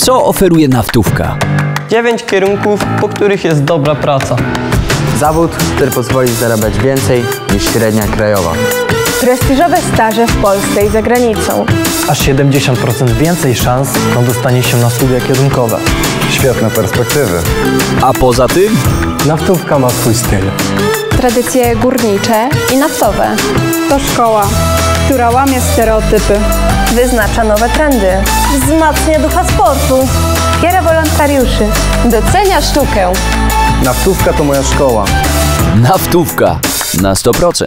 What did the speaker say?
Co oferuje naftówka? Dziewięć kierunków, po których jest dobra praca. Zawód, który pozwoli zarabiać więcej niż średnia krajowa. Prestiżowe staże w Polsce i za granicą. Aż 70% więcej szans na dostanie się na studia kierunkowe. Świetne perspektywy. A poza tym Naftówka ma swój styl. tradycje górnicze i naftowe. To szkoła, która łamie stereotypy. Wyznacza nowe trendy. Wzmacnia ducha sportu. Wspiera wolontariuszy. Docenia sztukę. Naftówka to moja szkoła. naftówka na 100%.